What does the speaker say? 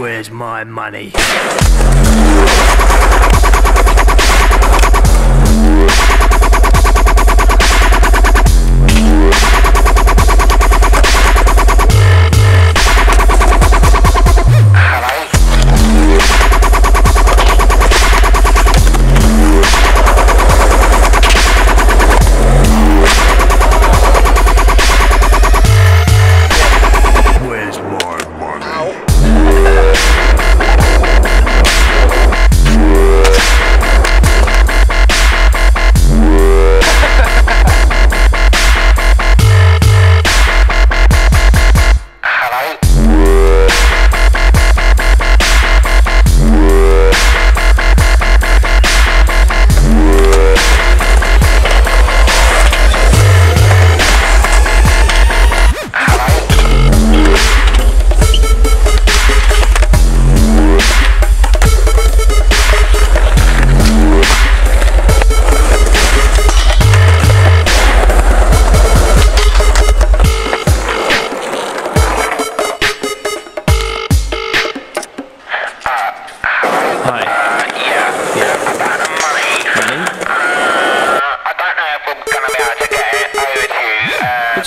Where's my money?